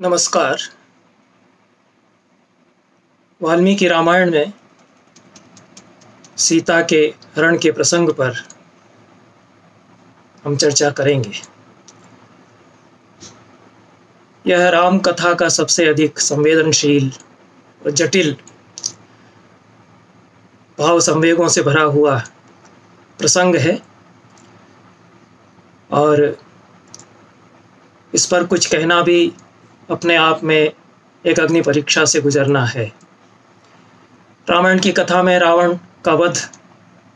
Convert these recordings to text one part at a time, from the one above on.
नमस्कार। वाल्मीकि रामायण में सीता के हरण के प्रसंग पर हम चर्चा करेंगे। यह राम कथा का सबसे अधिक संवेदनशील और जटिल भाव संवेगों से भरा हुआ प्रसंग है और इस पर कुछ कहना भी अपने आप में एक अग्नि परीक्षा से गुजरना है। रामायण की कथा में रावण का वध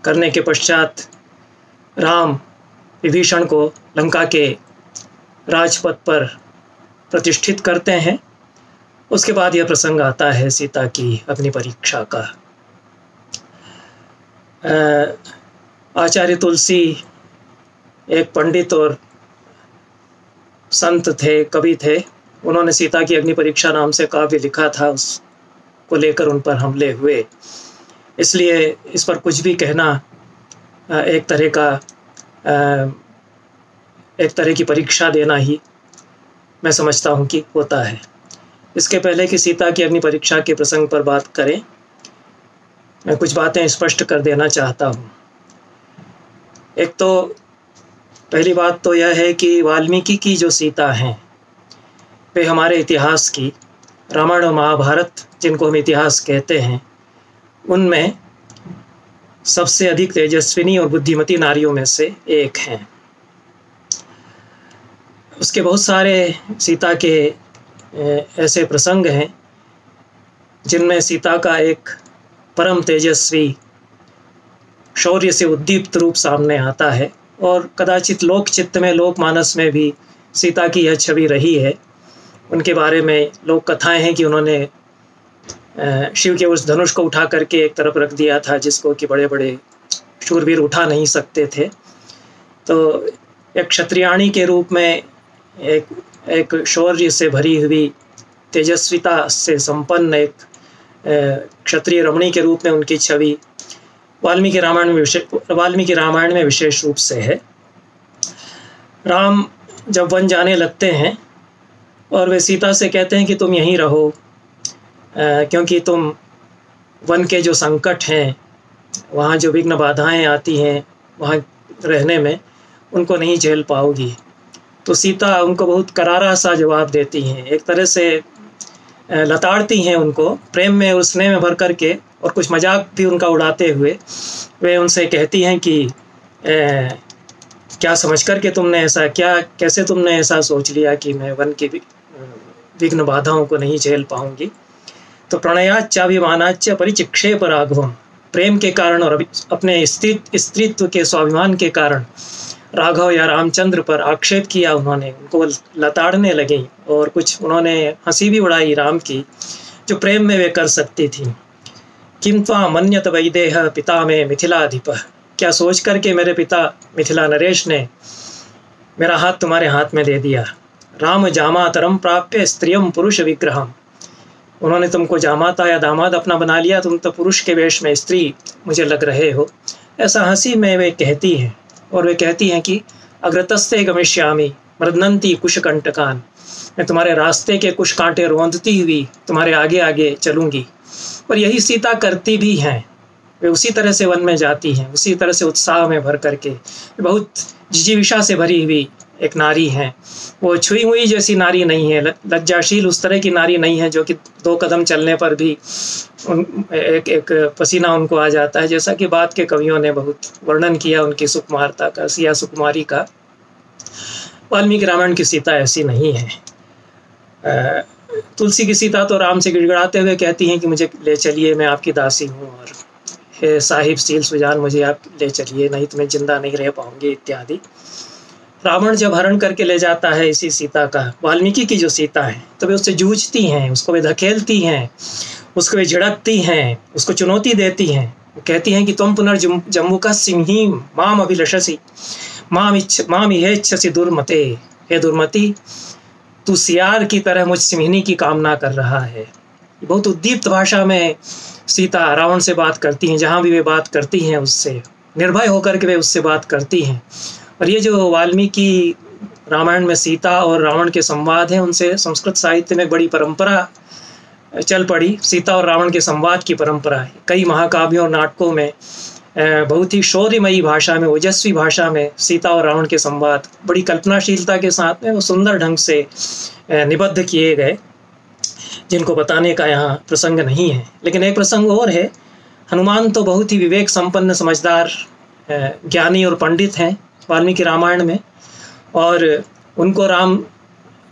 करने के पश्चात राम विभीषण को लंका के राजपथ पर प्रतिष्ठित करते हैं। उसके बाद यह प्रसंग आता है सीता की अग्नि परीक्षा का। आचार्य तुलसी एक पंडित और संत थे, कवि थे। उन्होंने सीता की अग्नि परीक्षा नाम से काव्य लिखा था, उसको लेकर उन पर हमले हुए। इसलिए इस पर कुछ भी कहना एक तरह का एक तरह की परीक्षा देना ही मैं समझता हूँ कि होता है। इसके पहले कि सीता की अग्नि परीक्षा के प्रसंग पर बात करें, मैं कुछ बातें स्पष्ट कर देना चाहता हूँ। एक तो पहली बात तो यह है कि वाल्मीकि की जो सीता हैं वे हमारे इतिहास की, रामायण और महाभारत, जिनको हम इतिहास कहते हैं, उनमें सबसे अधिक तेजस्विनी और बुद्धिमती नारियों में से एक हैं। उसके बहुत सारे सीता के ऐसे प्रसंग हैं, जिनमें सीता का एक परम तेजस्वी, शौर्य से उद्दीप्त रूप सामने आता है, और कदाचित लोक चित्त में लोक मानस में भी सीता की यह छवि रही है। उनके बारे में लोग कथाएँ हैं कि उन्होंने शिव के उस धनुष को उठा करके एक तरफ़ रख दिया था, जिसको कि बड़े बड़े शूरवीर उठा नहीं सकते थे। तो एक क्षत्रियाणी के रूप में एक एक शौर्य से भरी हुई तेजस्विता से संपन्न एक क्षत्रिय रमणी के रूप में उनकी छवि वाल्मीकि रामायण में विशेष वाल्मीकि रामायण में विशेष रूप से है। राम जब वन जाने लगते हैं और वे सीता से कहते हैं कि तुम यहीं रहो आ, क्योंकि तुम वन के जो संकट हैं वहाँ जो विघ्न बाधाएँ आती हैं वहाँ रहने में उनको नहीं झेल पाओगी। तो सीता उनको बहुत करारा सा जवाब देती हैं। एक तरह से लताड़ती हैं उनको प्रेम में और स्नेह में भर करके और कुछ मज़ाक भी उनका उड़ाते हुए वे उनसे कहती हैं कि ए, क्या समझ कर के तुमने ऐसा क्या कैसे तुमने ऐसा सोच लिया कि मैं वन की विघ्न बाधाओं को नहीं झेल पाऊँगी। तो प्रणयाचाभिमानाच परिचिक्षेप राघवम प्रेम के कारण और अपने स्त्रीत्व के स्वाभिमान के कारण राघव या रामचंद्र पर आक्षेप किया उन्होंने। उनको लताड़ने लगी और कुछ उन्होंने हँसी भी उड़ाई राम की, जो प्रेम में वे कर सकती थी। किम त्वा मन्यत वैदेह पिता में मिथिलाधिप। क्या सोच करके मेरे पिता मिथिला नरेश ने मेरा हाथ तुम्हारे हाथ में दे दिया? राम जामातरम प्राप्य स्त्रियम पुरुष विग्रह उन्होंने तुमको जामाता या दामाद अपना बना लिया, तुम तो पुरुष के वेश में स्त्री मुझे लग रहे हो। ऐसा हँसी में वे कहती हैं, और वे कहती हैं कि अग्रतस्ते गमिष्यामी, मृदनंती कुश कंटकान मैं तुम्हारे रास्ते के कुछ कांटे रोंदती हुई तुम्हारे आगे आगे चलूँगी। और यही सीता करती भी हैं। वे उसी तरह से वन में जाती हैं, उसी तरह से उत्साह में भर करके। बहुत जिजीविषा से भरी हुई एक नारी हैं। वो छुई हुई जैसी नारी नहीं है लज्जाशील उस तरह की नारी नहीं है जो कि दो कदम चलने पर भी उन, एक एक पसीना उनको आ जाता है। जैसा कि बात के कवियों ने बहुत वर्णन किया उनकी सुकुमारता का, सिया सुकुमारी का। वाल्मीकि रामायण की सीता ऐसी नहीं है। तुलसी की सीता तो राम से गिड़गड़ाते हुए कहती हैं कि मुझे ले चलिए, मैं आपकी दासी हूँ और हे साहिब, सील सुजान, मुझे आप ले चलिए, नहीं तो मैं ज़िंदा नहीं रह पाऊँगी, इत्यादि। रावण जब हरण करके ले जाता है इसी सीता का, वाल्मीकि की जो सीता है तो वे उससे जूझती हैं, उसको वे धकेलती हैं, उसको वे झिड़कती हैं, उसको चुनौती देती हैं। वो कहती हैं कि तुम पुनर्जम्मू का सिंही, माम अभिलषसी, माम इच्छ, माम इच्छसी दुर्मते। हे दुर्मति, तू सियार की तरह मुझ सिंहिनी की कामना कर रहा है। बहुत उद्दीप्त भाषा में सीता रावण से बात करती हैं, जहाँ भी वे बात करती हैं उससे, निर्भय होकर के वे उससे बात करती हैं। और ये जो वाल्मीकि रामायण में सीता और रावण के संवाद हैं, उनसे संस्कृत साहित्य में बड़ी परंपरा चल पड़ी। सीता और रावण के संवाद की परंपरा है। कई महाकाव्यों और नाटकों में बहुत ही शौर्यमयी भाषा में, ओजस्वी भाषा में सीता और रावण के संवाद, बड़ी कल्पनाशीलता के साथ में वो सुंदर ढंग से निबद्ध किए गए, जिनको बताने का यहाँ प्रसंग नहीं है। लेकिन एक प्रसंग और है, हनुमान तो बहुत ही विवेक संपन्न, समझदार ज्ञानी और पंडित हैं। वाल्मीकि रामायण में, और उनको राम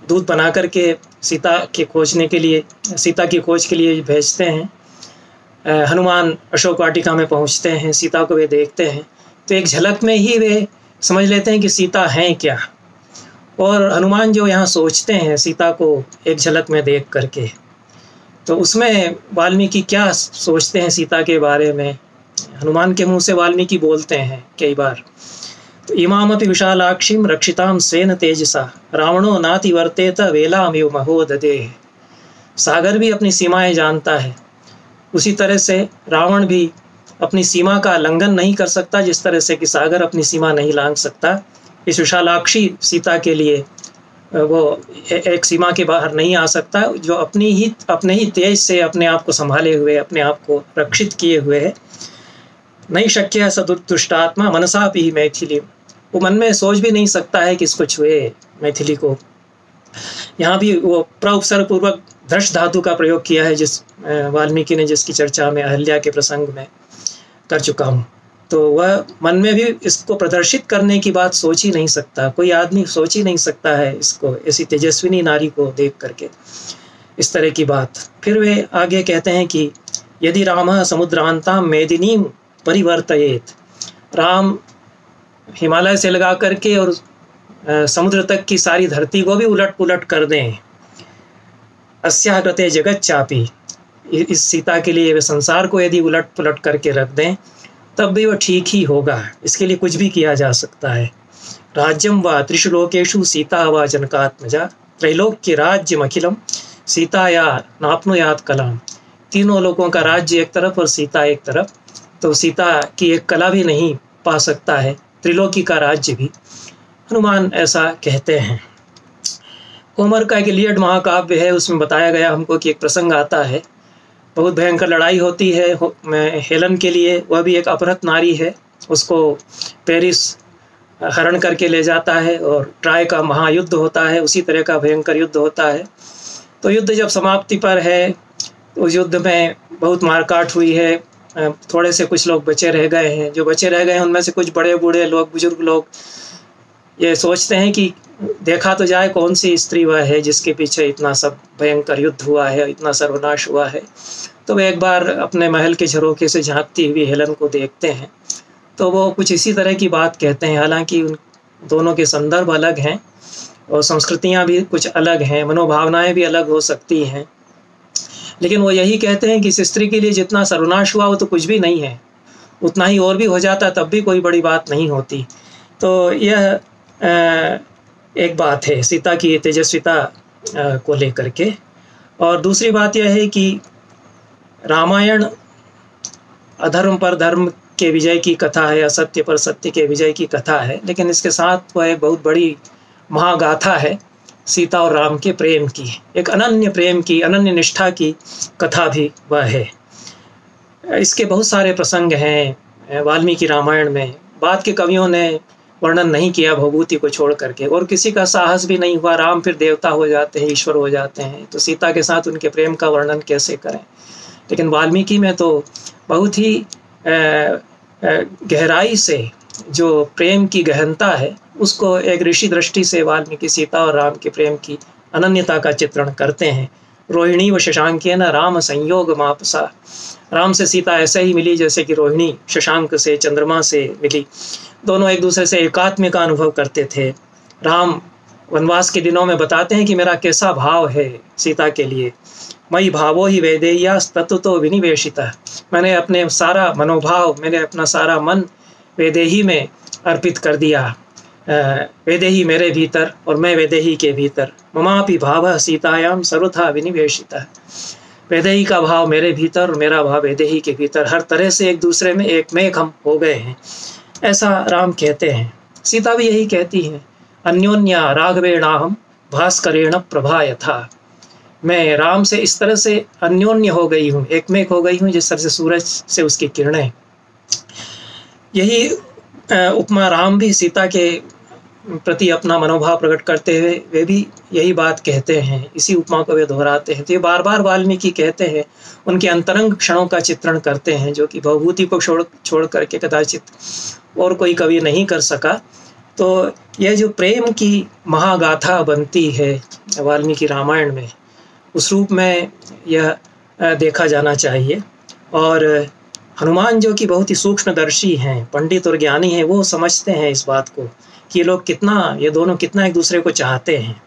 दूत बना करके सीता के खोजने के लिए, सीता की खोज के लिए भेजते हैं। हनुमान अशोक वाटिका में पहुँचते हैं, सीता को वे देखते हैं। तो एक झलक में ही वे समझ लेते हैं कि सीता हैं क्या। और हनुमान जो यहाँ सोचते हैं, सीता को एक झलक में देख करके तो उसमें वाल्मीकि क्या सोचते हैं सीता के बारे में? हनुमान के मुँह से वाल्मीकि बोलते हैं कई बार। इमामपि विशालाक्षीम रक्षिताम स्वेन तेजसा। रावणो नाति वर्तेत वेलामिव महोददे। सागर भी अपनी सीमाएँ जानता है। उसी तरह से रावण भी अपनी सीमा का लंघन नहीं कर सकता, जिस तरह से कि सागर अपनी सीमा नहीं लांग सकता। इस विशालाक्षी सीता के लिए वो एक सीमा के बाहर नहीं आ सकता, जो अपनी ही, अपने ही तेज से अपने आप को संभाले हुए, अपने आप को रक्षित किए हुए है। नहीं शक्य है सदुष्टात्मा मनसा भी मैथिली। वो मन में सोच भी नहीं सकता है कि इसको छुए मैथिली को। यहाँ भी वो प्रउपसर्ग पूर्वक धर्ष धातु का प्रयोग किया है, जिस वाल्मीकि ने जिसकी चर्चा में, अहल्या के प्रसंग में कर चुका हूँ। तो वह मन में भी इसको प्रदर्शित करने की बात सोच ही नहीं सकता। कोई आदमी सोच ही नहीं सकता है इसको ऐसी तेजस्विनी नारी को देख करके। इस तरह की बात। फिर वे आगे कहते हैं कि, यदि राम समुद्रांता मेदिनी परिवर्तयेत, राम हिमालय से लगा करके और समुद्र तक की सारी धरती को भी उलट पुलट कर दें। अस्याकृत जगत चापी। इस सीता के लिए वे संसार को यदि उलट पुलट करके रख दें, तब भी वह ठीक ही होगा। इसके लिए कुछ भी किया जा सकता है। राज्यम व त्रिशुलोकेशु सीता व जनकात्मजा त्रैलोक्य राज्य अखिलम सीता या नापनो नापनुयात कलाम। तीनों लोगों का राज्य एक तरफ़ और सीता एक तरफ़। तो सीता की एक कला भी नहीं पा सकता है। त्रिलोकी का राज्य भी हनुमान ऐसा कहते हैं। कोमर का एक लियड महाकाव्य है, उसमें बताया गया हमको कि एक प्रसंग आता है। बहुत भयंकर लड़ाई होती है हेलन के लिए, वह भी एक अपहृत नारी है, उसको पेरिस हरण करके ले जाता है और ट्राय का महायुद्ध होता है, उसी तरह का भयंकर युद्ध होता है। तो युद्ध जब समाप्ति पर है, उस युद्ध में बहुत मारकाट हुई है थोड़े से कुछ लोग बचे रह गए हैं। जो बचे रह गए हैं, उनमें से कुछ बड़े बूढ़े लोग, बुज़ुर्ग लोग, ये सोचते हैं कि देखा तो जाए कौन सी स्त्री वह है जिसके पीछे इतना सब भयंकर युद्ध हुआ है, इतना सर्वनाश हुआ है। तो वे एक बार अपने महल के झरोखे से झांकती हुई हेलन को देखते हैं। तो वो कुछ इसी तरह की बात कहते हैं। हालाँकि उन दोनों के संदर्भ अलग हैं और संस्कृतियाँ भी कुछ अलग हैं, मनोभावनाएँ भी अलग हो सकती हैं। लेकिन वो यही कहते हैं कि इस स्त्री के लिए जितना सर्वनाश हुआ, वो तो कुछ भी नहीं है। उतना ही और भी हो जाता, तब भी कोई बड़ी बात नहीं होती। तो यह एक बात है, सीता की तेजस्विता को लेकर के। और दूसरी बात यह है कि रामायण अधर्म पर धर्म के विजय की कथा है, असत्य पर सत्य के विजय की कथा है, लेकिन इसके साथ वह एक बहुत बड़ी महागाथा है। सीता और राम के प्रेम की, एक अनन्य प्रेम की, अनन्य निष्ठा की कथा भी वह है। इसके बहुत सारे प्रसंग हैं वाल्मीकि रामायण में। बाद के कवियों ने वर्णन नहीं किया भभूति को छोड़ करके। और किसी का साहस भी नहीं हुआ, राम फिर देवता हो जाते हैं, ईश्वर हो जाते हैं। तो सीता के साथ उनके प्रेम का वर्णन कैसे करें? लेकिन वाल्मीकि में तो बहुत ही गहराई से जो प्रेम की गहनता है, उसको एक ऋषि दृष्टि से वाल्मीकि सीता और राम के प्रेम की अनन्यता का चित्रण करते हैं। रोहिणी व शशांक न राम संयोग मापसा। राम से सीता ऐसे ही मिली जैसे कि रोहिणी शशांक से चंद्रमा से मिली। दोनों एक दूसरे से एकात्म का अनुभव करते थे। राम वनवास के दिनों में बताते हैं कि मेरा कैसा भाव है सीता के लिए। मई भावो ही वेदेया तत्व तो विनिवेशिता। मैंने अपने सारा मनोभाव, मैंने अपना सारा मन वेदेही में अर्पित कर दिया। वेदेही मेरे भीतर और मैं वेदेही के भीतर। ममापि भाव सीतायाम सर्वथा विनिवेशिता। वेदेही का भाव मेरे भीतर और मेरा भाव वेदेही के भीतर। हर तरह से एक दूसरे में एक मेघ हम हो गए हैं। ऐसा राम कहते हैं। सीता भी यही कहती हैं। अन्योन्या राघवेणाहम भास्करेण प्रभा यथा मैं राम से इस तरह से अन्योन्य हो गई हूँ, एकमेक हो गई हूँ जिस तरह से सूरज से उसकी किरणें। यही उपमा राम भी सीता के प्रति अपना मनोभाव प्रकट करते हुए, वे भी यही बात कहते हैं। इसी उपमा को वे दोहराते हैं। तो ये बार बार वाल्मीकि कहते हैं, उनके अंतरंग क्षणों का चित्रण करते हैं, जो कि भवभूति को छोड़ छोड़ करके कदाचित और कोई कवि नहीं कर सका। तो यह जो प्रेम की महागाथा बनती है वाल्मीकि रामायण में, उस रूप में यह देखा जाना चाहिए। और हनुमान जो कि बहुत ही सूक्ष्मदर्शी हैं, पंडित और ज्ञानी हैं, वो समझते हैं इस बात को कि ये लोग कितना, ये दोनों कितना एक दूसरे को चाहते हैं।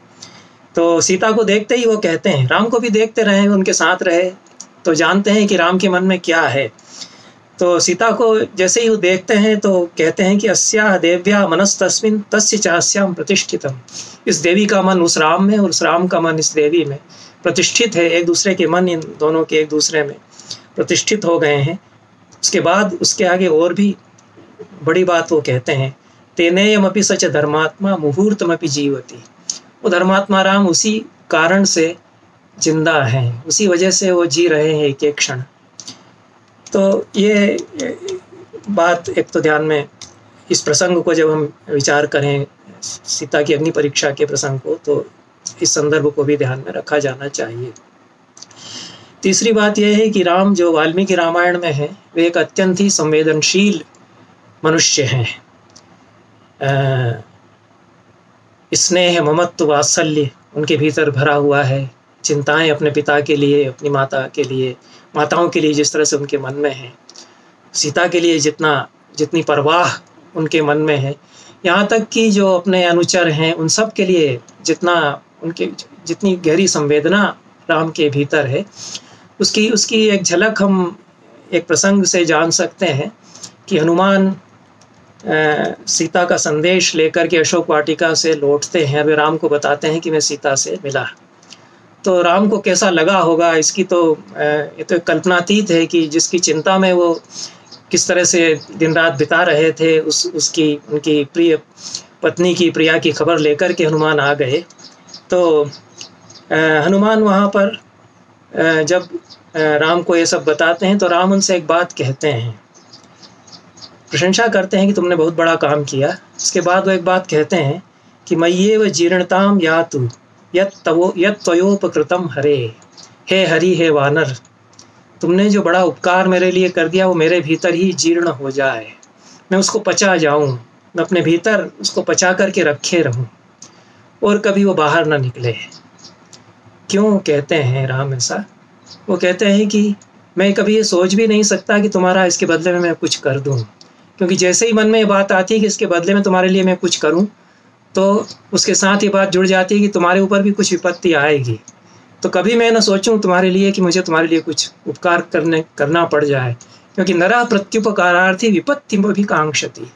तो सीता को देखते ही वो कहते हैं, राम को भी देखते रहे, उनके साथ रहे तो जानते हैं कि राम के मन में क्या है। तो सीता को जैसे ही वो देखते हैं तो कहते हैं कि अस्या देव्या मनस तस्मिन तस्य चास्याम प्रतिष्ठितम। इस देवी का मन उस राम में और उस राम का मन इस देवी में प्रतिष्ठित है, एक दूसरे के मन इन दोनों के एक दूसरे में प्रतिष्ठित हो गए हैं। उसके बाद उसके आगे और भी बड़ी बात वो कहते हैं, तेनेयमपि सच धर्मात्मा मुहूर्तमपि जीवती। वो धर्मात्मा राम उसी कारण से ज़िंदा हैं, उसी वजह से वो जी रहे हैं एक एक क्षण। तो ये बात एक तो ध्यान में इस प्रसंग को जब हम विचार करें, सीता की अग्नि परीक्षा के प्रसंग को तो इस संदर्भ को भी ध्यान में रखा जाना चाहिए। तीसरी बात यह है कि राम जो वाल्मीकि रामायण में है, वे एक अत्यंत ही संवेदनशील मनुष्य हैं। स्नेह, ममत्व, वात्सल्य उनके भीतर भरा हुआ है। चिंताएँ अपने पिता के लिए, अपनी माता के लिए, माताओं के लिए जिस तरह से उनके मन में है। सीता के लिए जितना, जितनी परवाह उनके मन में है। यहाँ तक कि जो अपने अनुचर हैं, उन सब के लिए जितना उनके, जितनी गहरी संवेदना राम के भीतर है उसकी उसकी एक झलक हम एक प्रसंग से जान सकते हैं कि हनुमान सीता का संदेश लेकर के अशोक वाटिका से लौटते हैं। अभी राम को बताते हैं कि मैं सीता से मिला। तो राम को कैसा लगा होगा? इसकी तो ये तो कल्पनातीत है कि जिसकी चिंता में वो किस तरह से दिन रात बिता रहे थे, उस, उसकी, उनकी प्रिय पत्नी की, प्रिया की खबर लेकर के हनुमान आ गए। तो हनुमान वहाँ पर जब राम को ये सब बताते हैं तो राम उनसे एक बात कहते हैं। प्रशंसा करते हैं कि तुमने बहुत बड़ा काम किया। उसके बाद वो एक बात कहते हैं कि मैये व जीर्णताम या तू यत तवो हरे। हे हरि, हे वानर, तुमने जो बड़ा उपकार मेरे लिए कर दिया, वो मेरे भीतर ही जीर्ण हो जाए। मैं उसको पचा जाऊँ, मैं अपने भीतर उसको पचा करके रखे रहूँ, और कभी वो बाहर ना निकले। क्यों कहते हैं राम ऐसा? वो कहते हैं कि मैं कभी ये सोच भी नहीं सकता कि तुम्हारा इसके बदले में मैं कुछ कर दूँ। क्योंकि जैसे ही मन में ये बात आती है कि इसके बदले में तुम्हारे लिए मैं कुछ करूँ तो उसके साथ ये बात जुड़ जाती है कि तुम्हारे ऊपर भी कुछ विपत्ति आएगी। तो कभी मैं ना सोचूं तुम्हारे लिए कि मुझे तुम्हारे लिए कुछ उपकार करने, करना पड़ जाए, क्योंकि नरा प्रत्युपकारार्थी विपत्ति भी कांक्षती।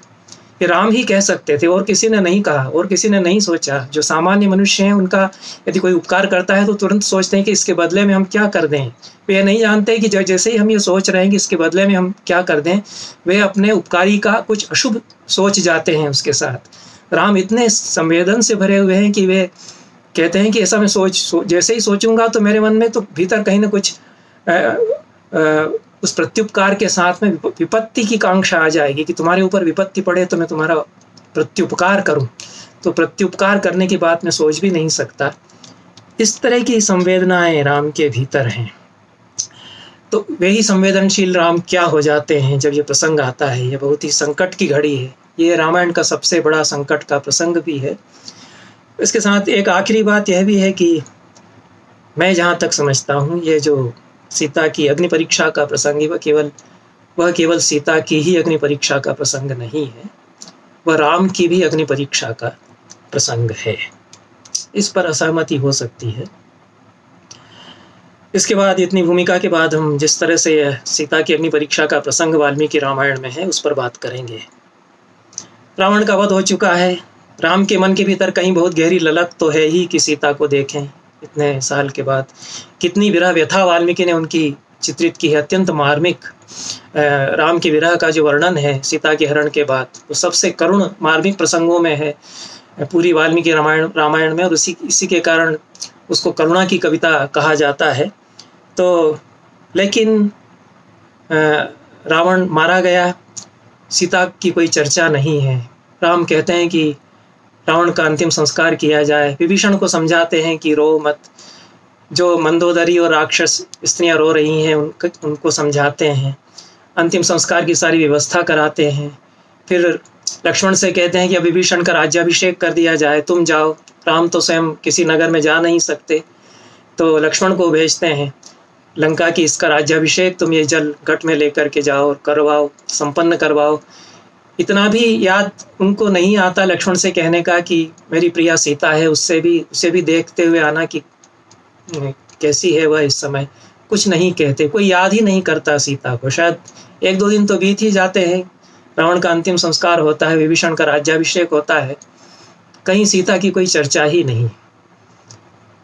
राम ही कह सकते थे और किसी ने नहीं कहा और किसी ने नहीं सोचा। जो सामान्य मनुष्य हैं उनका यदि कोई उपकार करता है तो तुरंत सोचते हैं कि इसके बदले में हम क्या कर दें। वे नहीं जानते कि जैसे ही हम ये सोच रहे हैं कि इसके बदले में हम क्या कर दें वे अपने उपकारी का कुछ अशुभ सोच जाते हैं उसके साथ। राम इतने संवेदन से भरे हुए हैं कि वे कहते हैं कि ऐसा मैं सोच सो, जैसे ही सोचूँगा तो मेरे मन में तो भीतर कहीं ना कुछ आ, आ, उस प्रत्युपकार के साथ में विपत्ति की कांक्षा आ जाएगी कि तुम्हारे ऊपर विपत्ति पड़े तो मैं तुम्हारा प्रत्युपकार करूँ। तो प्रत्युपकार करने की बात मैं सोच भी नहीं सकता। इस तरह की संवेदनाएँ राम के भीतर हैं। तो वे ही संवेदनशील राम क्या हो जाते हैं जब ये प्रसंग आता है? ये बहुत ही संकट की घड़ी है। ये रामायण का सबसे बड़ा संकट का प्रसंग भी है। इसके साथ एक आखिरी बात यह भी है कि मैं जहाँ तक समझता हूँ, ये जो सीता की अग्नि परीक्षा का प्रसंग ही वह केवल वह केवल सीता की ही अग्नि परीक्षा का प्रसंग नहीं है, वह राम की भी अग्नि परीक्षा का प्रसंग है। इस पर असहमति हो सकती है। इसके बाद इतनी भूमिका के बाद हम जिस तरह से सीता की अग्नि परीक्षा का प्रसंग वाल्मीकि रामायण में है, उस पर बात करेंगे। रावण का वध हो चुका है। राम के मन के भीतर कहीं बहुत गहरी ललक तो है ही कि सीता को देखें। इतने साल के बाद, कितनी विरह व्यथा वाल्मीकि ने उनकी चित्रित की है, अत्यंत मार्मिक राम के विरह का जो वर्णन है, सीता के हरण के बाद, वो सबसे करुण मार्मिक प्रसंगों में है, पूरी वाल्मीकि रामायण रामायण में, और उसी, इसी के कारण उसको करुणा की कविता कहा जाता है। तो लेकिन रावण मारा गया, सीता की कोई चर्चा नहीं है। राम कहते हैं कि रावण का अंतिम संस्कार किया जाए। विभीषण को समझाते हैं कि रो मत। जो मंदोदरी और राक्षस स्त्रियाँ रो रही हैं उनको उनको समझाते हैं। अंतिम संस्कार की सारी व्यवस्था कराते हैं। फिर लक्ष्मण से कहते हैं कि अब विभीषण का राज्याभिषेक कर दिया जाए। तुम जाओ। राम तो स्वयं किसी नगर में जा नहीं सकते। तो लक्ष्मण को भेजते हैं। लंका की इसका राज्याभिषेक, तुम ये जल घट में लेकर के जाओ करवाओ, संपन्न करवाओ। इतना भी याद उनको नहीं आता लक्ष्मण से कहने का कि मेरी प्रिया सीता है, उससे भी, उसे भी देखते हुए आना कि कैसी है वह इस समय? कुछ नहीं कहते, कोई याद ही नहीं करता सीता को। शायद एक दो दिन तो बीत ही जाते हैं, रावण का अंतिम संस्कार होता है, विभीषण का राज्याभिषेक होता है, कहीं सीता की कोई चर्चा ही नहीं।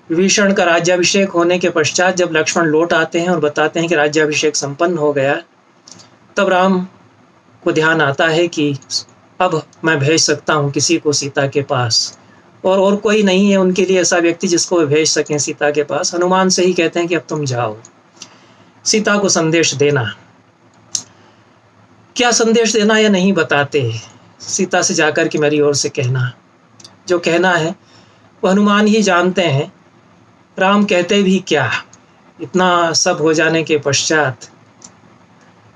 विभीषण का राज्याभिषेक होने के पश्चात जब लक्ष्मण लौट आते हैं और बताते हैं कि राज्याभिषेक संपन्न हो गया, तब राम को ध्यान आता है कि अब मैं भेज सकता हूँ किसी को सीता के पास। और और कोई नहीं है उनके लिए ऐसा व्यक्ति जिसको वे भेज सकें सीता के पास। हनुमान से ही कहते हैं कि अब तुम जाओ। सीता को संदेश देना। क्या संदेश देना या नहीं बताते? सीता से जाकर कि मेरी ओर से कहना। जो कहना है, वो हनुमान ही जानते हैं। राम कहते भी क्या? इतना सब हो जाने के पश्चात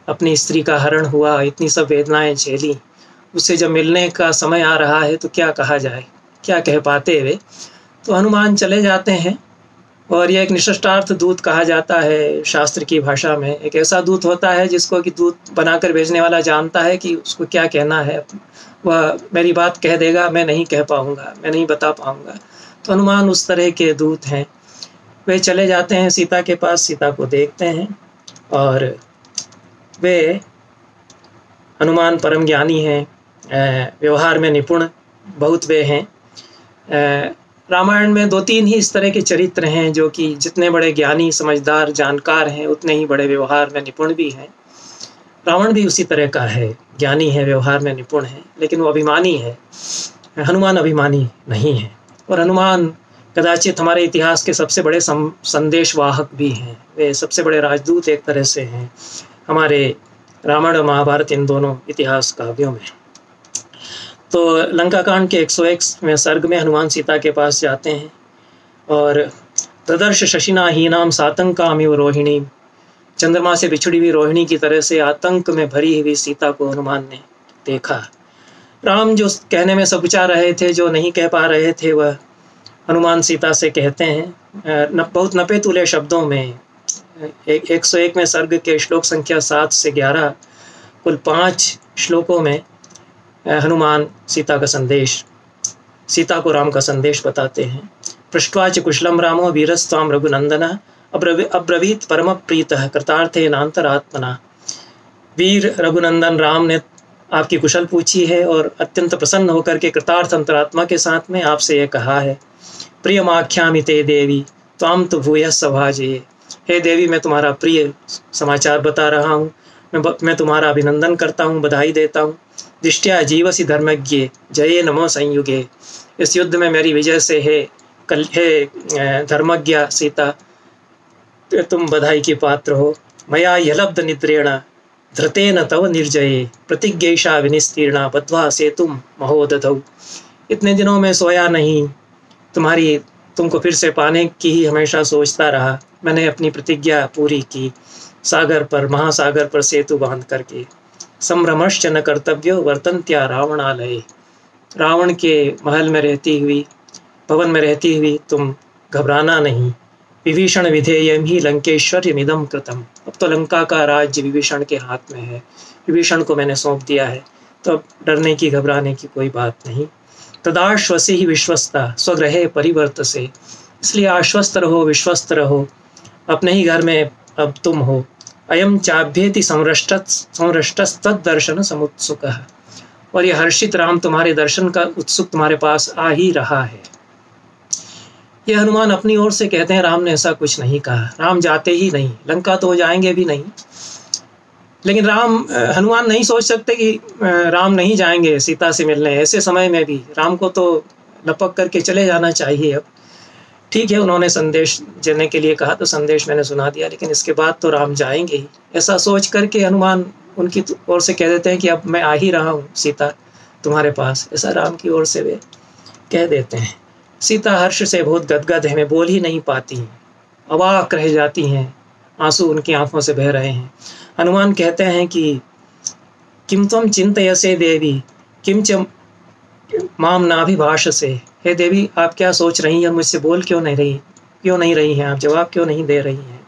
अपनी स्त्री का हरण हुआ, इतनी सब वेदनाएँ झेली। उससे जब मिलने का समय आ रहा है तो क्या कहा जाए? क्या कह पाते वे? तो हनुमान चले जाते हैं और यह एक निष्ठार्थ दूत कहा जाता है शास्त्र की भाषा में। एक ऐसा दूत होता है जिसको कि दूत बनाकर भेजने वाला जानता है कि उसको क्या कहना है। वह, मेरी बात कह देगा, मैं नहीं कह पाऊँगा, मैं नहीं बता पाऊँगा। तो हनुमान उस तरह के दूत हैं। वे चले जाते हैं सीता के पास, सीता को देखते हैं और वे हनुमान परम ज्ञानी हैं व्यवहार में निपुण बहुत वे हैं। रामायण में दो तीन ही इस तरह के चरित्र हैं जो कि जितने बड़े ज्ञानी, समझदार, जानकार हैं, उतने ही बड़े व्यवहार में निपुण भी हैं। रावण भी उसी तरह का है, ज्ञानी है, व्यवहार में निपुण है, लेकिन वो अभिमानी है। हनुमान अभिमानी नहीं है। और हनुमान कदाचित हमारे इतिहास के सबसे बड़े संदेश वाहक भी हैं। वे सबसे बड़े राजदूत एक तरह से हैं। हमारे रामायण और महाभारत इन दोनों इतिहास काव्यों में। तो लंका कांड के 101 में सर्ग में हनुमान सीता के पास जाते हैं और तदर्श शशिना ही नाम सातंकामिव रोहिणी, चंद्रमा से बिछड़ी हुई रोहिणी की तरह से आतंक में भरी हुई सीता को हनुमान ने देखा। राम जो कहने में सब रहे थे, जो नहीं कह पा रहे थे, वह हनुमान सीता से कहते हैं बहुत नपे तुले शब्दों में एक एक सौ एक में सर्ग के श्लोक संख्या सात से ग्यारह, कुल पाँच श्लोकों में हनुमान सीता का संदेश, सीता को राम का संदेश बताते हैं। पृष्ठवाच कुशलम रामो वीरस्वाम रघुनंदन अब्रवीत परम प्रीत, कृतार्थे नान्तरात्मना। वीर रघुनंदन, राम ने आपकी कुशल पूछी है और अत्यंत प्रसन्न होकर के कृतार्थ अंतरात्मा के साथ में आपसे यह कहा है प्रियमाख्यामि ते देवी त्वाम तो भूय सभाजे हे देवी, मैं तुम्हारा प्रिय समाचार बता रहा हूँ। मैं मैं तुम्हारा अभिनंदन करता हूँ, बधाई देता हूँ। दृष्टिया जीवसी धर्मज्ञ, जय नमो संयुगे। इस युद्ध में मेरी विजय से हे कल, हे धर्मज्ञ सीता, तुम बधाई की पात्र हो। मया यलब्ध निद्रेण, धृतेन तव निर्जये। प्रतिज्ञा विनिस्तीर्णा बद्वा से तुम महोदधौ। इतने दिनों में सोया नहीं। तुम्हारी तुमको फिर से पाने की ही हमेशा सोचता रहा। मैंने अपनी प्रतिज्ञा पूरी की। सागर पर, महासागर पर सेतु बाँध करके। संभ्रमश्च न कर्तव्य वर्तनत्या रावणालय। रावण के महल में रहती हुई, भवन में रहती हुई तुम घबराना नहीं। विभीषण विधेयम ही लंकेश्वर मिदम कृतम। अब तो लंका का राज्य विभीषण के हाथ में है। विभीषण को मैंने सौंप दिया है। तो अब डरने की, घबराने की कोई बात नहीं। तदाश्वसे ही विश्वस्ता स्वग्रह परिवर्त से इसलिए आश्वस्त रहो, विश्वस्त रहो। अपने ही घर में अब तुम हो। अयम चाभ्येति संरष्ट दर्शन समुत्सुक। और यह हर्षित राम तुम्हारे दर्शन का उत्सुक तुम्हारे पास आ ही रहा है। यह हनुमान अपनी ओर से कहते हैं, राम ने ऐसा कुछ नहीं कहा। राम जाते ही नहीं। लंका तो जाएँगे भी नहीं। लेकिन राम हनुमान नहीं सोच सकते कि राम नहीं जाएँगे सीता से मिलने ऐसे समय में भी। राम को तो लपक करके चले जाना चाहिए अब। ठीक है, उन्होंने संदेश देने के लिए कहा तो संदेश मैंने सुना दिया, लेकिन इसके बाद तो राम जाएँगे ही। ऐसा सोच करके हनुमान उनकी ओर से कह देते हैं कि अब मैं आ ही रहा हूँ, सीता तुम्हारे पास। ऐसा राम की ओर से वे कह देते हैं। सीता हर्ष से बहुत गदगद है, मैं बोल ही नहीं पाती अवाक रह जाती हैं। आँसू उनकी आँखों से बह रहे हैं। हनुमान कहते हैं कि किम तुम चिंतयसे देवी किम च माम नाभिभाष से हे देवी, आप क्या सोच रही हैं? मुझसे बोल क्यों नहीं रही? क्यों नहीं रही हैं? आप जवाब क्यों नहीं दे रही हैं?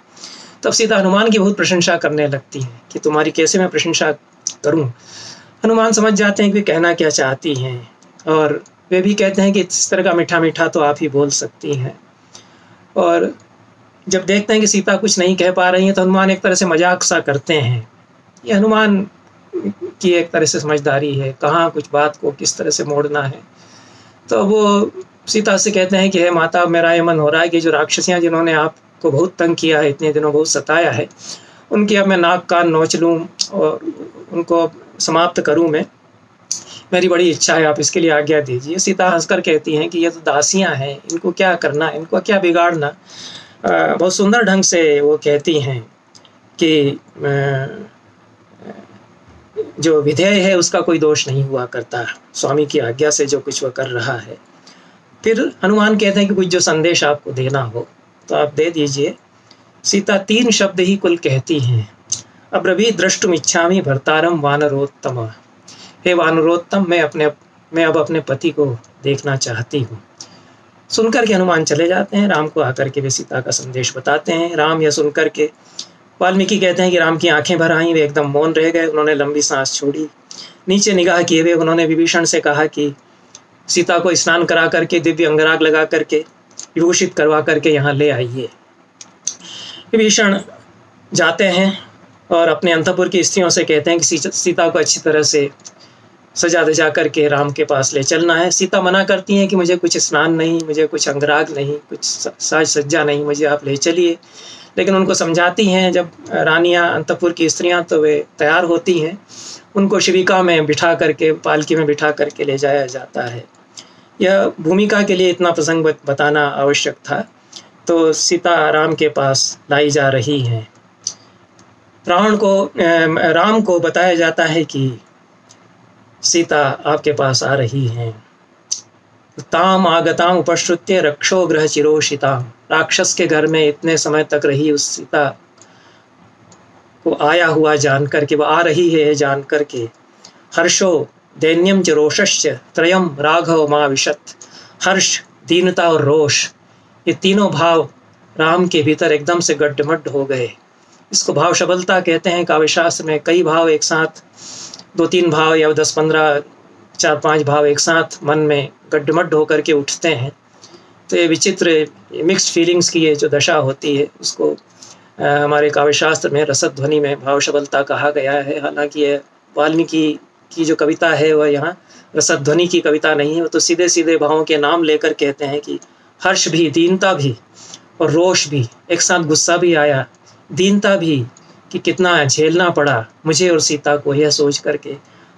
तब सीता हनुमान की बहुत प्रशंसा करने लगती है कि, तुम्हारी कैसे मैं प्रशंसा करूँ? हनुमान समझ जाते हैं कि कहना क्या चाहती हैं और वे भी कहते हैं कि, इस तरह का मीठा मीठा तो आप ही बोल सकती हैं। और जब देखते हैं कि सीता कुछ नहीं कह पा रही हैं तो हनुमान एक तरह से मज़ाक सा करते हैं। ये हनुमान की एक तरह से समझदारी है, कहाँ कुछ बात को किस तरह से मोड़ना है। तो वो सीता से कहते हैं कि, हे माता, मेरा ये मन हो रहा है कि जो राक्षसियाँ जिन्होंने आपको बहुत तंग किया है, इतने दिनों बहुत सताया है, उनकी अब मैं नाक कान नोच लूँ और उनको समाप्त करूँ मैं। मेरी बड़ी इच्छा है, आप इसके लिए आज्ञा दीजिए। सीता हंसकर कहती हैं कि, ये तो दासियाँ हैं, इनको क्या करना, इनको क्या बिगाड़ना? बहुत सुंदर ढंग से वो कहती हैं कि जो विधेय है उसका कोई दोष नहीं हुआ करता। स्वामी की आज्ञा से जो कुछ वह कर रहा है। फिर हनुमान कहते हैं कि कुछ जो संदेश आपको देना हो तो आप दे दीजिए। सीता तीन शब्द ही कुल कहती हैं। अब्रवी द्रष्टुम इच्छामी भरतारम वानरोत्तम। हे वानरोत्तम, मैं अपने, मैं अब अपने पति को देखना चाहती हूँ। सुनकर के हनुमान चले जाते हैं, राम को आकर के वे सीता का संदेश बताते हैं। राम यह सुनकर के वाल्मीकि कहते हैं कि राम की आँखें भर आई, वे एकदम मौन रह गए, उन्होंने लंबी सांस छोड़ी। नीचे निगाह किए हुए उन्होंने विभीषण से कहा कि सीता को स्नान करा करके, दिव्य अंगराग लगा करके, विभूषित करवा करके यहाँ ले आइए। विभीषण जाते हैं और अपने अंतपुर की स्त्रियों से कहते हैं कि सीता को अच्छी तरह से सजा दजा करके राम के पास ले चलना है। सीता मना करती हैं कि मुझे कुछ स्नान नहीं, मुझे कुछ अंगराग नहीं, कुछ साज सज्जा नहीं, मुझे आप ले चलिए। लेकिन उनको समझाती हैं, जब रानियाँ अंतपुर की स्त्रियाँ तो वे तैयार होती हैं, उनको शिविका में बिठा करके, पालकी में बिठा करके ले जाया जाता है। यह भूमिका के लिए इतना प्रसंग बताना आवश्यक था। तो सीता राम के पास लाई जा रही हैं। रावण को राम को बताया जाता है कि सीता आपके पास आ रही हैं। ताम आगताम उपश्रुत्य रक्षो ग्रह चिरोषिता। राक्षस के घर में इतने समय तक रही उस सीता को आया हुआ जान करके वो आ रही है जान करके हर्षो दैन्यम च रोषश्च त्रयम राघव माँ हर्ष, दीनता और रोष, ये तीनों भाव राम के भीतर एकदम से गड्ढमड्ढ हो गए। इसको भाव सबलता कहते हैं, काव्यशास्त्र में कई भाव एक साथ दो तीन भाव या दस पंद्रह, चार पाँच भाव एक साथ मन में गड्ढमड्ढ होकर के उठते हैं। तो ये विचित्र मिक्स्ड फीलिंग्स की ये जो दशा होती है, उसको हमारे काव्यशास्त्र में रसद ध्वनि में भाव शबलता कहा गया है। हालाँकि ये वाल्मीकि की जो कविता है, वह यहाँ रसद ध्वनि की कविता नहीं है। वो तो सीधे सीधे भावों के नाम लेकर कहते हैं कि हर्ष भी, दीनता भी और रोष भी, एक साथ गुस्सा भी आया, दीनता भी कि कितना झेलना पड़ा मुझे और सीता को यह सोच करके।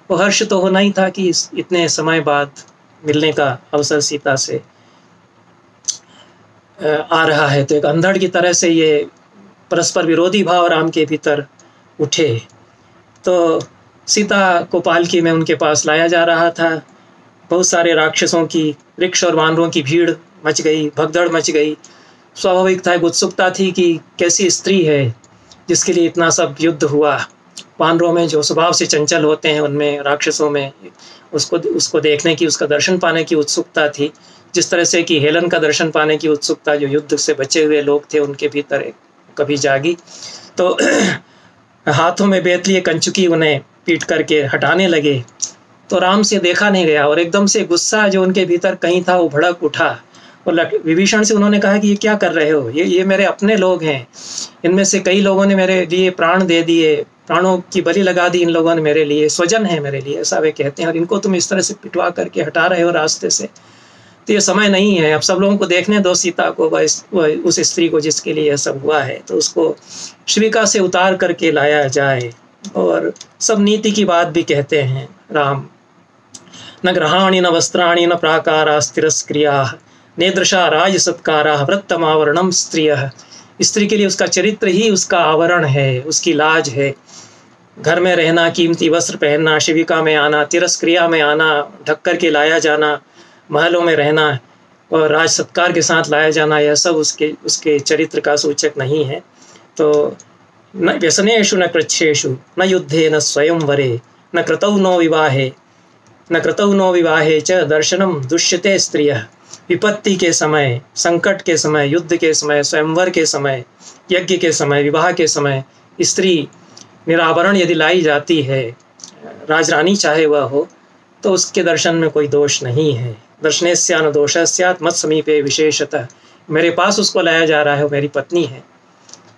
वो हर्ष तो होना ही था कि इतने समय बाद मिलने का अवसर सीता से आ रहा है। तो एक अंधड़ की तरह से ये परस्पर विरोधी भाव राम के भीतर उठे। तो सीता को पालकी में उनके पास लाया जा रहा था। बहुत सारे राक्षसों की, वृक्ष और वानरों की भीड़ मच गई, भगदड़ मच गई। स्वाभाविक था, एक उत्सुकता थी कि कैसी स्त्री है। जिसके लिए इतना सब युद्ध हुआ। वानरों में जो स्वभाव से चंचल होते हैं, उनमें, राक्षसों में, उसको उसको देखने की, उसका दर्शन पाने की उत्सुकता थी। जिस तरह से कि हेलन का दर्शन पाने की उत्सुकता, जो युद्ध से बचे हुए लोग थे, उनके भीतर कभी जागी। तो हाथों में बेत लिए कंचुकी उन्हें पीट करके हटाने लगे। तो राम से देखा नहीं गया और एकदम से गुस्सा जो उनके भीतर कहीं था, वो भड़क उठा। और विभीषण से उन्होंने कहा कि ये क्या कर रहे हो? ये ये मेरे अपने लोग हैं। इनमें से कई लोगों ने मेरे लिए प्राण दे दिए, प्राणों की बलि लगा दी इन लोगों ने मेरे लिए, स्वजन है मेरे लिए, ऐसा वे कहते हैं। और इनको तुम इस तरह से पिटवा करके हटा रहे हो रास्ते से। तो ये समय नहीं है। अब सब लोगों को देखने दो सीता को, वह उस स्त्री को जिसके लिए यह सब हुआ है। तो उसको शिविका से उतार करके लाया जाए। और सब नीति की बात भी कहते हैं। राम, न ग्रहाणी न वस्त्राणी न प्राकारा स्थिरस्क्रिया नेदृशा राज सत्कारा वृत्तमावरणम स्त्रिय। स्त्री के लिए उसका चरित्र ही उसका आवरण है, उसकी लाज है। घर में रहना, कीमती वस्त्र पहनना, शिविका में आना, तिरस्क्रिया में आना ढक कर के लाया जाना, महलों में रहना और राज सत्कार के साथ लाया जाना, यह सब उसके उसके चरित्र का सूचक नहीं है। तो न व्यसनेशु न कृच्छेशु न युद्धे, न स्वयं वरे न कृतौ नो विवाहे, न कृतौ नो विवाहे च दर्शनम दुष्यते स्त्रिय। विपत्ति के समय, संकट के समय, युद्ध के समय, स्वयंवर के समय, यज्ञ के समय, विवाह के समय, स्त्री निरावरण यदि लाई जाती है, राजरानी चाहे वह हो तो उसके दर्शन में कोई दोष नहीं है। दर्शने दोष सैत मत समीपे विशेषतः। मेरे पास उसको लाया जा रहा है, वो मेरी पत्नी है।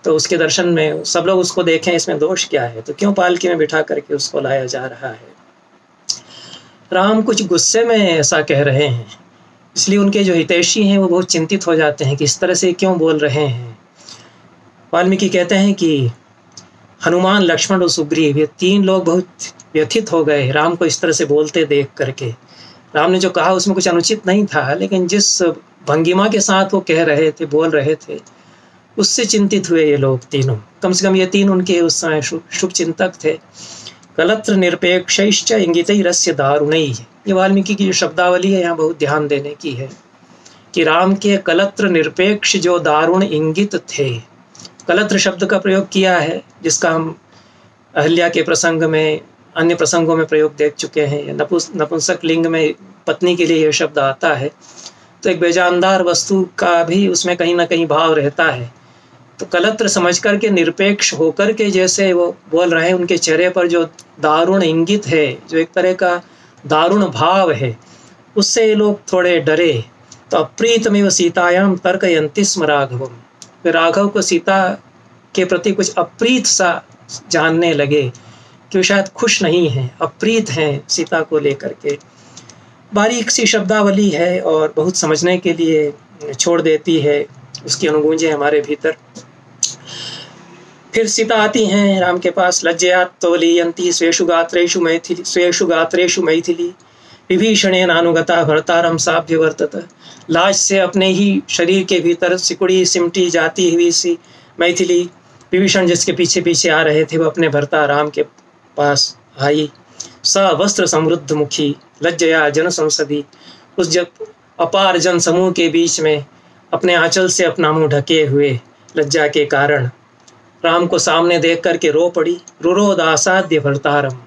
तो उसके दर्शन में सब लोग उसको देखें, इसमें दोष क्या है? तो क्यों पालकी में बिठा करके उसको लाया जा रहा है? राम कुछ गुस्से में ऐसा कह रहे हैं। इसलिए उनके जो हितैषी हैं, वो बहुत चिंतित हो जाते हैं कि इस तरह से क्यों बोल रहे हैं। वाल्मीकि कहते हैं कि हनुमान, लक्ष्मण और सुग्रीव, ये तीन लोग बहुत व्यथित हो गए। राम को इस तरह से बोलते देख करके। राम ने जो कहा, उसमें कुछ अनुचित नहीं था, लेकिन जिस भंगिमा के साथ वो कह रहे थे, बोल रहे थे, उससे चिंतित हुए ये लोग तीनों। कम से कम ये तीन उनके उस समय शुभ चिंतक थे। कलत्र निरपेक्ष इंगित रस्य दारुण। ये वाल्मीकि की जो शब्दावली है, यहाँ बहुत ध्यान देने की है कि राम के कलत्र निरपेक्ष जो दारुण इंगित थे, कलत्र शब्द का प्रयोग किया है, जिसका हम अहल्या के प्रसंग में, अन्य प्रसंगों में प्रयोग देख चुके हैं नपुंसक लिंग में पत्नी के लिए यह शब्द आता है। तो एक बेजानदार वस्तु का भी उसमें कहीं ना कहीं भाव रहता है। तो कलत्र समझ करके, निरपेक्ष होकर के जैसे वो बोल रहे हैं, उनके चेहरे पर जो दारुण इंगित है, जो एक तरह का दारुण भाव है, उससे ये लोग थोड़े डरे। तो अप्रीतमेव सीतायाम तर्क स्म राघवम राघव को सीता के प्रति कुछ अप्रीत सा जानने लगे कि वो शायद खुश नहीं हैं, अप्रीत हैं सीता को लेकर के। बारीक सी शब्दावली है और बहुत समझने के लिए छोड़ देती है, उसकी अनुगूंजे हमारे भीतर। फिर सीता आती हैं, राम के पास लज्जया तोलियंती स्वेशु गात्रेशु मैथिली स्वेशु गात्रेशु मैथिली। विभीषण नानुगता भरतारम साभ्य वर्तत। लाज से अपने ही शरीर के भीतर सिकुड़ी सिमटी जाती हुई सी मैथिली। विभीषण जिसके पीछे पीछे आ रहे थे, वो अपने भरता राम के पास आई। स वस्त्र समृद्ध मुखी लज्जया जन संसदी उस जब अपार जन समूह के बीच में अपने आंचल से अपना मुँह ढके हुए लज्जा के कारण राम को सामने देख करके रो पड़ी। रुरोद असाध्य भरतारम।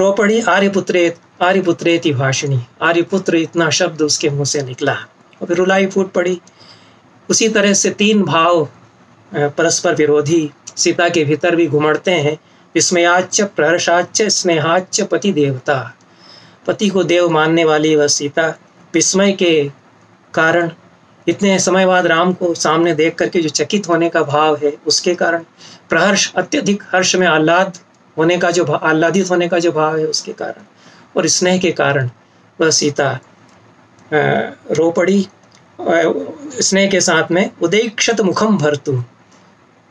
रो पड़ी, आर्यपुत्रे, आर्यपुत्रेति भाषिणी। आर्यपुत्र इतना शब्द उसके मुँह से निकला। और रुलाई फूट पड़ी। उसी तरह से तीन भाव परस्पर विरोधी सीता के भीतर भी घुमड़ते हैं। विस्मयाच प्रहर्षाच स्नेहाच पति देवता। पति को देव मानने वाली वह सीता विस्मय के कारण इतने समय बाद राम को सामने देख करके जो चकित होने का भाव है, उसके कारण प्रहर्ष अत्यधिक हर्ष में आह्लाद होने का जो आह्लादित होने का जो भाव है, उसके कारण और स्नेह के कारण वह सीता रो पड़ी। स्नेह के साथ में उदयक्षत मुखम भरतु।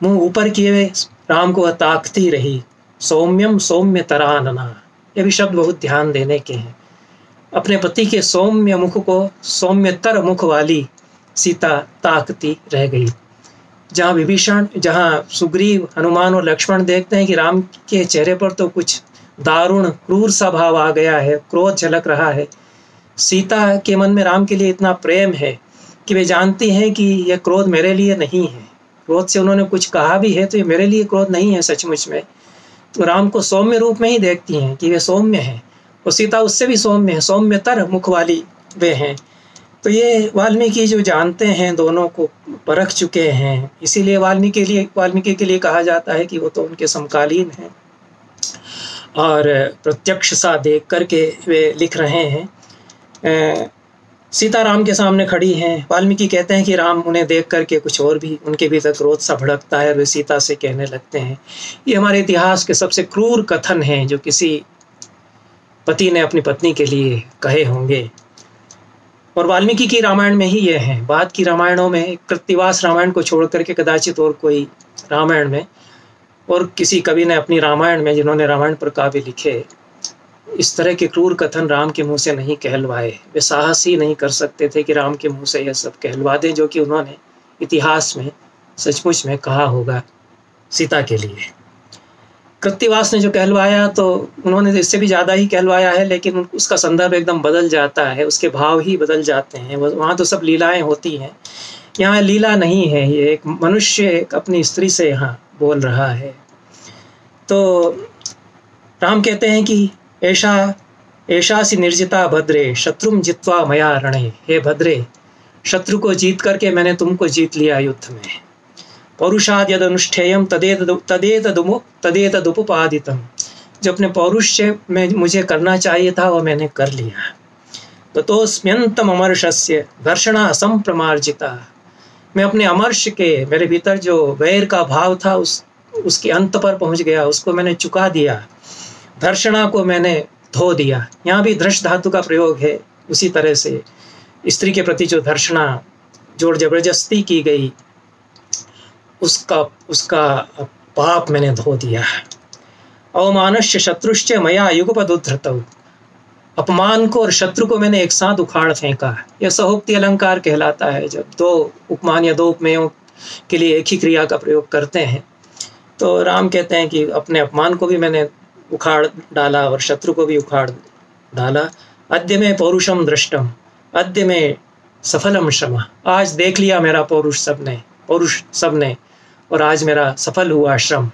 मुँह ऊपर किए हुए राम को ताकती रही। सौम्यम सौम्य तरानना। ये भी शब्द बहुत ध्यान देने के हैं। अपने पति के सौम्य मुख को सौम्यतर मुख वाली सीता ताकती रह गई। जहाँ विभीषण, जहाँ सुग्रीव, हनुमान और लक्ष्मण देखते हैं कि राम के चेहरे पर तो कुछ दारुण, क्रूर सा भाव आ गया है, क्रोध झलक रहा है। सीता के मन में राम के लिए इतना प्रेम है कि वे जानती हैं कि यह क्रोध मेरे लिए नहीं है। क्रोध से उन्होंने कुछ कहा भी है तो ये मेरे लिए क्रोध नहीं है सचमुच में। तो राम को सौम्य रूप में ही देखती हैं कि वे सौम्य हैं, और सीता उससे भी सौम्य है, सौम्यतर मुख वाली वे हैं। तो ये वाल्मीकि जो जानते हैं दोनों को परख चुके हैं, इसीलिए वाल्मीकि के लिए, वाल्मीकि के लिए कहा जाता है कि वो तो उनके समकालीन हैं। और प्रत्यक्ष सा देख करके वे लिख रहे हैं। सीता राम के सामने खड़ी हैं। वाल्मीकि कहते हैं कि राम उन्हें देख करके कुछ और भी, उनके भीतर क्रोध सा भड़कता है और वे सीता से कहने लगते हैं। ये हमारे इतिहास के सबसे क्रूर कथन हैं, जो किसी पति ने अपनी पत्नी के लिए कहे होंगे। और वाल्मीकि की रामायण में ही ये है। बाद की रामायणों में कृतिवास रामायण को छोड़ करके कदाचित और कोई रामायण में और किसी कवि ने अपनी रामायण में जिन्होंने रामायण पर काव्य लिखे, इस तरह के क्रूर कथन राम के मुँह से नहीं कहलवाए। वे साहस ही नहीं कर सकते थे कि राम के मुँह से यह सब कहलवा दें, जो कि उन्होंने इतिहास में, सचमुच में कहा होगा सीता के लिए। कृत्यवास ने जो कहलवाया तो उन्होंने तो इससे भी ज़्यादा ही कहलवाया है, लेकिन उसका संदर्भ एकदम बदल जाता है, उसके भाव ही बदल जाते हैं वहाँ तो सब लीलाएँ होती हैं। यहाँ लीला नहीं है, ये एक मनुष्य अपनी स्त्री से यहाँ बोल रहा है। तो राम कहते हैं कि, ऐशा ऐशा सी निर्जिता भद्रे शत्रुम जित्वा मया रणे। हे भद्रे, शत्रु को जीत करके मैंने तुमको जीत लिया युद्ध में। पौरुषाद यद अनुष्ठेयम तदेत तदेत दुपुपादितम जो अपने पौरुष्य में, मुझे करना चाहिए था वो मैंने कर लिया। तो तोस्म्यंतम अमर्षस्य घर्षणा असंप्रमार्जिता। मैं अपने अमर्ष के, मेरे भीतर जो वैर का भाव था, उस, उसके अंत पर पहुँच गया, उसको मैंने चुका दिया। धर्षणा को मैंने धो दिया। यहाँ भी धृष धातु का प्रयोग है, उसी तरह से। स्त्री के प्रति जो धर्षणा ज़ोर ज़बरदस्ती की गई उसका उसका पाप मैंने धो दिया है। अवमानुष्य शत्रुश्च मया युगपद उद्धृत अपमान को और शत्रु को मैंने एक साथ उखाड़ फेंका है। यह सहोक्ति अलंकार कहलाता है। जब दो उपमान या दो उपमेयों के लिए एक ही क्रिया का प्रयोग करते हैं तो राम कहते हैं कि अपने अपमान को भी मैंने उखाड़ डाला और शत्रु को भी उखाड़ डाला। अद्य में पौरुषम दृष्टम अद्य में सफलम श्रम आज देख लिया मेरा पौरुष सबने। पौरुष सबने। और आज मेरा सफल हुआ श्रम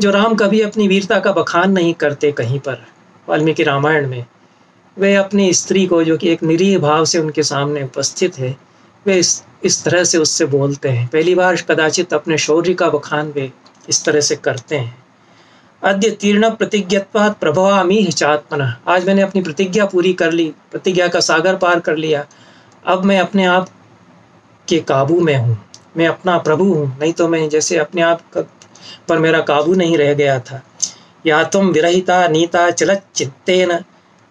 जो राम कभी अपनी वीरता का बखान नहीं करते कहीं पर, वाल्मीकि रामायण में। वे अपनी स्त्री को, जो कि एक निरीह भाव से उनके सामने उपस्थित है, वे इस इस तरह से उससे बोलते हैं। पहली बार कदाचित अपने शौर्य का बखान वे इस तरह से करते हैं। अद्य तीर्ण प्रतिज्ञत्वाद प्रभवामी चात्मना। आज मैंने अपनी प्रतिज्ञा पूरी कर ली, प्रतिज्ञा का सागर पार कर लिया। अब मैं अपने आप के काबू में हूँ। मैं अपना प्रभु हूँ, नहीं तो मैं जैसे अपने आप पर मेरा काबू नहीं रह गया था। या तुम विरहिता, नीता चलत चित्तेन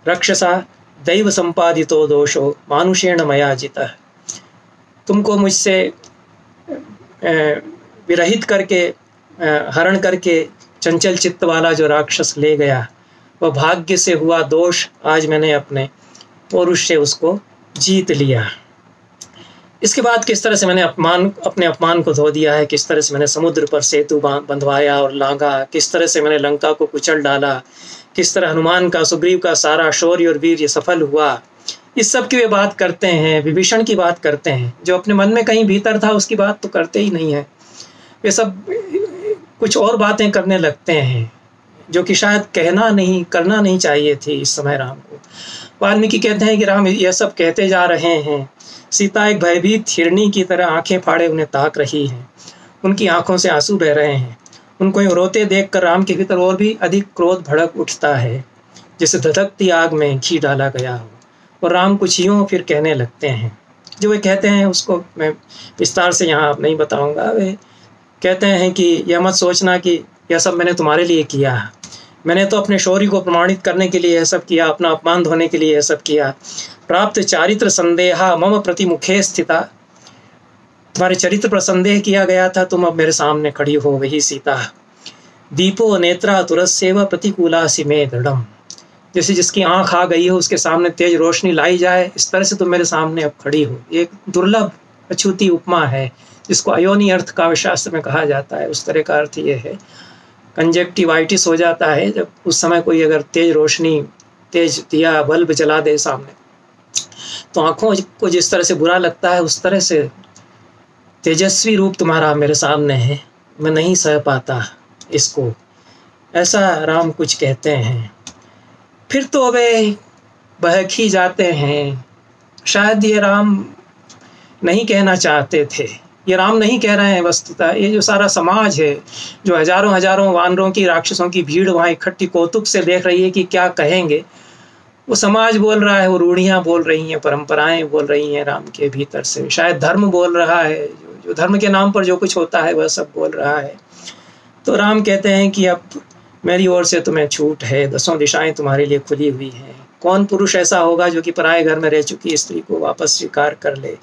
रक्षसा, दैव संपादितो दोषो, मानुषेण मया जिता। तुमको मुझसे विरहित करके हरण करके चंचल चित्त वाला जो राक्षस ले गया, वह भाग्य से हुआ दोष आज मैंने अपने पौरुष से उसको जीत लिया। इसके बाद किस तरह से मैंने अपमान, अपने अपमान को धो दिया है? किस तरह से मैंने समुद्र पर सेतु बंधवाया और लांगा? किस तरह से मैंने लंका को कुचल डाला? किस तरह हनुमान का, सुग्रीव का सारा शौर्य और वीर सफल हुआ? इस सब की वे बात करते हैं, विभीषण की बात करते हैं। जो अपने मन में कहीं भीतर था, उसकी बात तो करते ही नहीं है। वे सब कुछ और बातें करने लगते हैं। जो कि शायद कहना नहीं, करना नहीं चाहिए थी इस समय राम को। वाल्मीकि कहते हैं कि राम यह सब कहते जा रहे हैं। सीता एक भयभीत हिरणी की तरह आँखें फाड़े उन्हें ताक रही हैं। उनकी आँखों से आँसू बह रहे हैं। उनको यूँ रोते देख कर राम के भीतर और भी अधिक क्रोध भड़क उठता है, जैसे धधकती आग में घी डाला गया हो। और राम कुछ यूँ फिर कहने लगते हैं। जो वे कहते हैं उसको मैं विस्तार से यहाँ नहीं बताऊँगा। वे कहते हैं कि यह मत सोचना कि यह सब मैंने तुम्हारे लिए किया है। मैंने तो अपने शौर्य को प्रमाणित करने के लिए यह सब किया, अपना अपमान धोने के लिए यह सब किया। प्राप्त चारित्र संदेहा मम प्रति मुखे स्थिता। तुम्हारे चरित्र पर संदेह किया गया था, तुम अब मेरे सामने खड़ी हो वही सीता। दीपो नेत्रा तुरस्व प्रतिकूला सी में दृढ़ जैसे जिसकी आँख आ गई हो, उसके सामने तेज रोशनी लाई जाए, इस तरह से तुम मेरे सामने अब खड़ी हो। एक दुर्लभ अछूती उपमा है, जिसको अयोनी अर्थ का शास्त्र में कहा जाता है। उस तरह का अर्थ ये है। कंजेक्टिवाइटिस हो जाता है, जब उस समय कोई अगर तेज रोशनी, तेज दिया बल्ब जला दे सामने तो आँखों को जिस तरह से बुरा लगता है, उस तरह से तेजस्वी रूप तुम्हारा मेरे सामने है, मैं नहीं सह पाता इसको। ऐसा राम कुछ कहते हैं। फिर तो वे बहक ही जाते हैं। शायद ये राम नहीं कहना चाहते थे। ये राम नहीं कह रहे हैं वस्तुतः। ये जो सारा समाज है जो हज़ारों हज़ारों वानरों की राक्षसों की भीड़ वहाँ इकट्ठी कौतुक से देख रही है कि क्या कहेंगे वो समाज बोल रहा है वो रूढ़ियाँ बोल रही हैं परंपराएँ बोल रही हैं राम के भीतर से। शायद धर्म बोल रहा है जो, जो धर्म के नाम पर जो कुछ होता है वह सब बोल रहा है। तो राम कहते हैं कि अब मेरी ओर से तुम्हें छूट है दसों दिशाएँ तुम्हारे लिए खुली हुई हैं। कौन पुरुष ऐसा होगा जो कि पराए घर में रह चुकी स्त्री को वापस स्वीकार कर ले?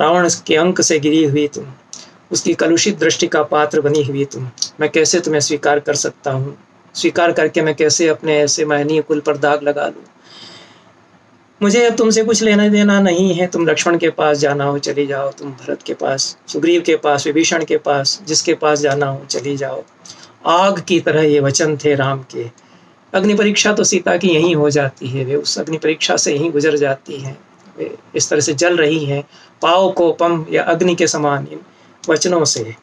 रावण के अंक से गिरी हुई तुम। उसकी कलुषित दृष्टि का पात्र बनी हुई तुम। मैं कैसे तुम्हें स्वीकार कर सकता हूँ? स्वीकार करके मैं कैसे अपने ऐसे महनीय कुल पर दाग लगा लूँ? मुझे अब तुमसे कुछ लेना देना नहीं है। तुम लक्ष्मण के पास जाना हो, चली जाओ। तुम भरत के पास, सुग्रीव के पास, विभीषण के पास, जिसके पास जाना हो, चली जाओ। आग की तरह ये वचन थे राम के। अग्नि परीक्षा तो सीता की यहीं हो जाती है। वे उस अग्नि परीक्षा से यहीं गुजर जाती हैं। वे इस तरह से जल रही हैं। पाव को पम या अग्नि के समान इन वचनों से।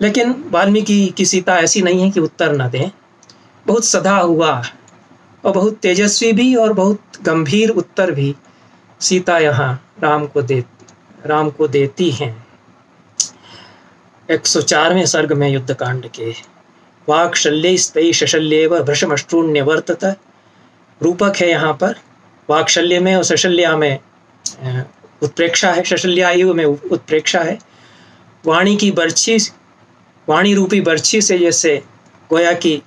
लेकिन वाल्मीकि की सीता ऐसी नहीं है कि उत्तर न दें। बहुत सदा हुआ और बहुत तेजस्वी भी और बहुत गंभीर उत्तर भी सीता यहाँ राम को दे, राम को देती हैं। एक सौ चारवें सर्ग में युद्ध कांड के वाक शल्य स्तई शल्य व भ्रषमष्ट्रूण्य वर्तत। रूपक है यहाँ पर। वाक्शल्य में और सशल्या में उत्प्रेक्षा है शशल्यायु में उत्प्रेक्षा है। वाणी की बर्छी वाणी रूपी बर्छी से जैसे गोया की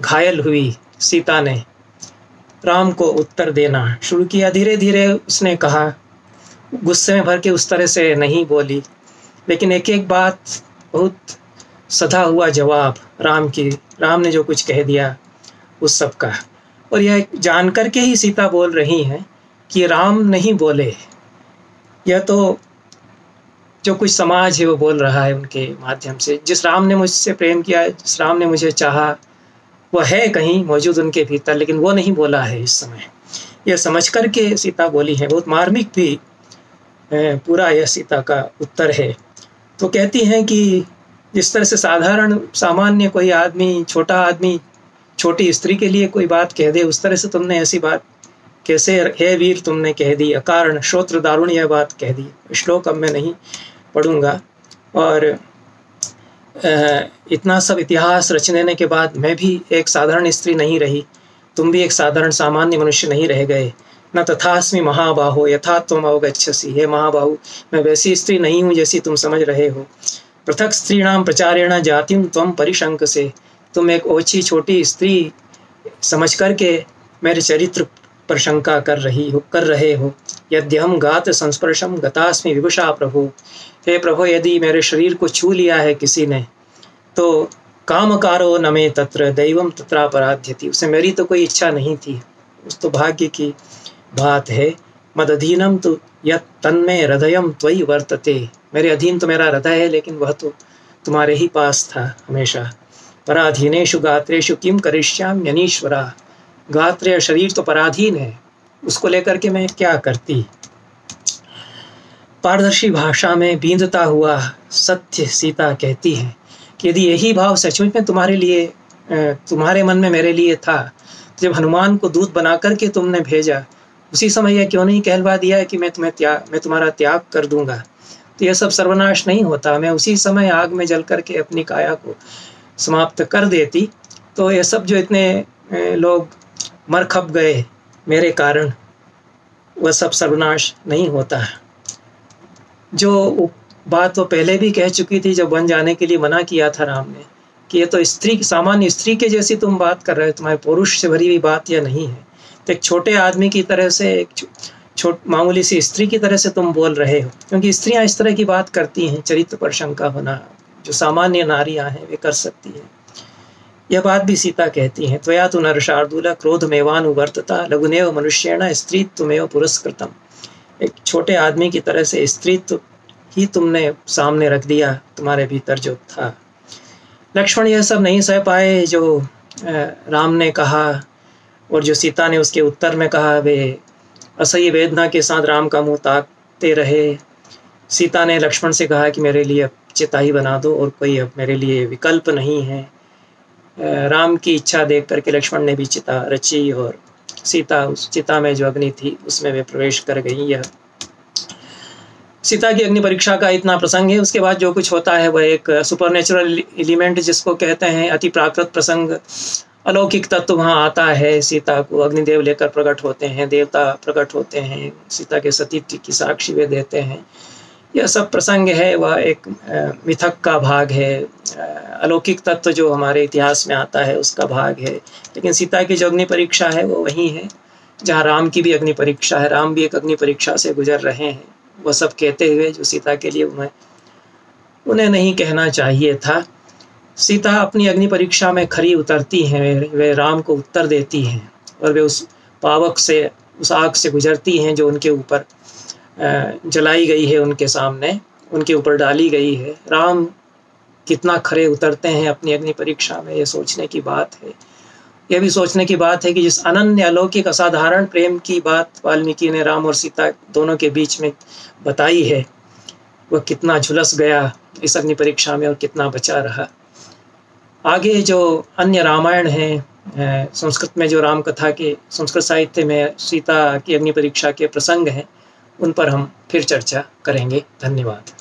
घायल हुई सीता ने राम को उत्तर देना। शुरू किया धीरे धीरे उसने कहा, गुस्से में भर के उस तरह से नहीं बोली। लेकिन एक एक बात बहुत सधा हुआ जवाब राम की राम ने जो कुछ कह दिया, उस सब का। और यह जानकर के ही सीता बोल रही हैं कि राम नहीं बोले। यह तो जो कुछ समाज है वो बोल रहा है उनके माध्यम से। जिस राम ने मुझसे प्रेम किया, जिस राम ने मुझे चाहा, वो है कहीं मौजूद उनके भीतर, लेकिन वो नहीं बोला है इस समय। यह समझ कर के सीता बोली है, बहुत मार्मिक भी पूरा यह सीता का उत्तर है। तो कहती हैं कि जिस तरह से साधारण, सामान्य कोई आदमी, छोटा आदमी, छोटी स्त्री के लिए कोई बात कह दे, उस तरह से तुमने ऐसी बात कैसे हे वीर, तुमने कह दी, अकारण श्रोत्र दारुण यह बात कह दी। श्लोक अब मैं नहीं पढ़ूँगा। और इतना सब इतिहास रच देने के बाद मैं भी एक साधारण स्त्री नहीं रही। तुम भी एक साधारण सामान्य मनुष्य नहीं रह गए। न तथास्मि महाबाहो, यथा तुम अवगछसी हे महाबाहु, मैं वैसी स्त्री नहीं हूँ जैसी तुम समझ रहे हो। पृथक स्त्री नाम प्रचारेण जातिम तुम परिशंक से तुम एक ओछी छोटी स्त्री समझ करके मेरे चरित्र पर शंका कर रही हो, कर रहे हो। यद्य हम गात संस्पर्शम गतास्मि विभुषा प्रभु। हे प्रभु, यदि मेरे शरीर को छू लिया है किसी ने तो कामकारो न मे तत्र दैवम तत्रापराध्यति उसे मेरी तो कोई इच्छा नहीं थी। उस तो भाग्य की बात है। मद अधीनम तो यह तन्मय हृदयम त्वयि वर्तते। मेरे अधीन तो मेरा हृदय है, लेकिन वह तो तुम्हारे ही पास था हमेशा। पराधीनेशु गात्रेशु किम करिष्याम गात्र शरीर तो पराधीन है। उसको लेकर के मैं क्या करती? पारदर्शी भाषा में बींदता हुआ सत्य सीता कहती है कि यदि यही भाव सचमुच में तुम्हारे लिए तुम्हारे मन में मेरे लिए था, जब हनुमान को दूध बना करके तुमने भेजा, उसी समय यह क्यों नहीं कहलवा दिया कि मैं तुम्हें त्याग मैं तुम्हारा त्याग कर दूँगा? तो यह सब सर्वनाश नहीं होता। मैं उसी समय आग में जल करके अपनी काया को समाप्त कर देती। तो यह सब जो इतने लोग मर खप गए। मेरे कारण वह सब सर्वनाश नहीं होता है। जो बात वो पहले भी कह चुकी थी, जब वन जाने के लिए मना किया था राम ने, कि ये तो स्त्री, सामान्य स्त्री के जैसी तुम बात कर रहे हो, तुम्हारे पुरुष से भरी हुई बात यह नहीं है। तो एक छोटे आदमी की तरह से, एक छोट, मामूली सी स्त्री की तरह से तुम बोल रहे हो। क्योंकि स्त्रियाँ इस तरह की बात करती हैं, चरित्र पर शंका होना, जो सामान्य नारियाँ हैं, वे कर सकती हैं। यह बात भी सीता कहती हैं, त्वया तो नर शार्दूल क्रोध मेवानुवर्तता लघुनेव मनुष्यण स्त्रीत्वमेव पुरस्कृतम। एक छोटे आदमी की तरह से स्त्रीत्व ही तुमने सामने रख दिया, तुम्हारे भीतर जो था। लक्ष्मण यह सब नहीं सह पाए, जो राम ने कहा और जो सीता ने उसके उत्तर में कहा, वे असह्य वेदना के साथ राम का मुँह ताकते रहे। सीता ने लक्ष्मण से कहा कि मेरे लिए चिता बना दो और कोई अब मेरे लिए विकल्प नहीं है। राम की इच्छा देख करके लक्ष्मण ने भी चिता रची और सीता उस चिता में जो अग्नि थी, उसमें वे प्रवेश कर गई। यह सीता की अग्नि परीक्षा का इतना प्रसंग है। उसके बाद जो कुछ होता है, वह एक सुपर नेचुरल एलिमेंट जिसको कहते हैं, अति प्राकृत प्रसंग। अलौकिक तत्व वहाँ आता है। सीता को अग्निदेव लेकर प्रकट होते हैं, देवता प्रकट होते हैं। सीता के सतीत्व की साक्षी वे देते हैं। यह सब प्रसंग है, वह एक मिथक का भाग है। अलौकिक तत्व जो हमारे इतिहास में आता है, उसका भाग है। लेकिन सीता की जो अग्नि परीक्षा है, वो वही है, जहाँ राम की भी अग्नि परीक्षा है। राम भी एक अग्नि परीक्षा से गुजर रहे हैं। वह सब कहते हुए, जो सीता के लिए उन्हें उन्हें नहीं कहना चाहिए था। सीता अपनी अग्नि परीक्षा में खरी उतरती हैं, वे राम को उत्तर देती हैं, और वे उस पावक से, उस आग से गुजरती हैं, जो उनके ऊपर जलाई गई है उनके सामने, उनके ऊपर डाली गई है। राम कितना खरे उतरते हैं अपनी अग्नि परीक्षा में ये सोचने की बात है। यह भी सोचने की बात है कि जिस अनन्य अलौकिक असाधारण प्रेम की बात वाल्मीकि ने राम और सीता दोनों के बीच में बताई है, वह कितना झुलस गया इस अग्नि परीक्षा में और कितना बचा रहा। आगे जो अन्य रामायण हैं संस्कृत में जो राम कथा के, संस्कृत साहित्य में सीता की अग्नि परीक्षा के प्रसंग हैं उन पर हम फिर चर्चा करेंगे। धन्यवाद।